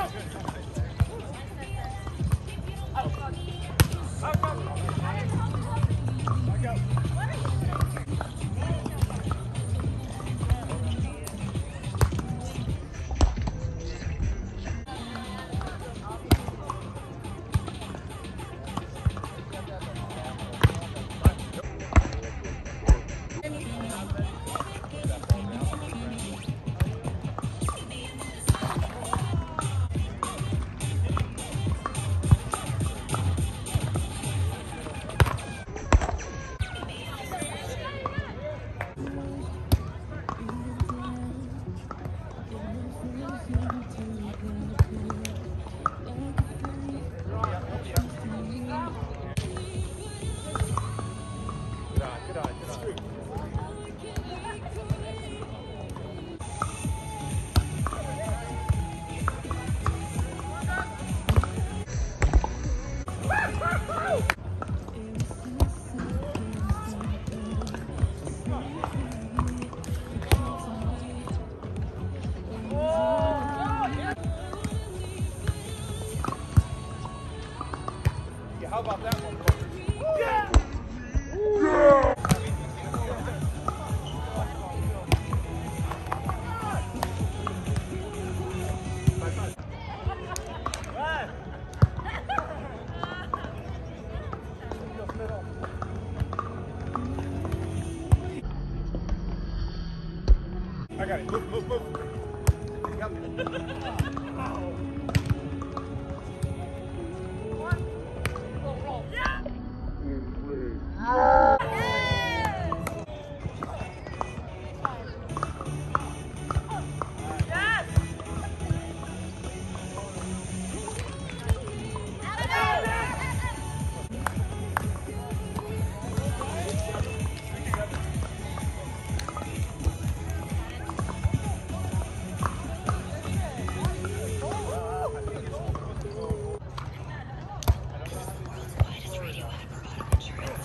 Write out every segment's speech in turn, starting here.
Thank you. How about that one? I got it. Move, move, move.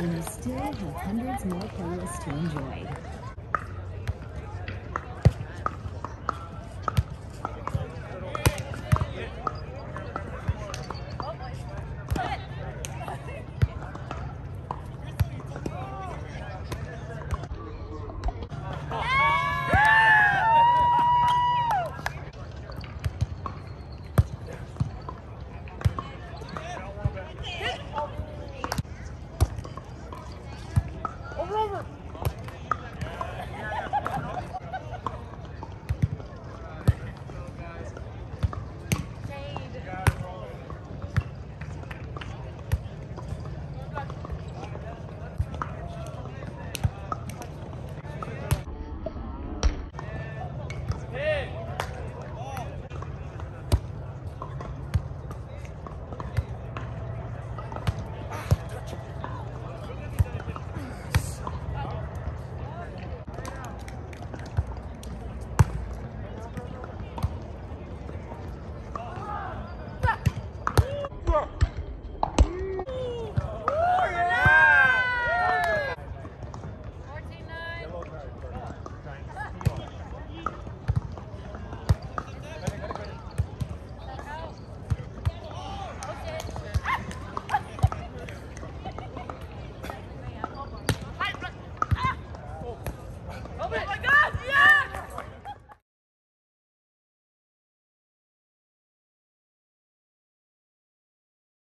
And you still have hundreds more playlists to enjoy. Stop it! Oh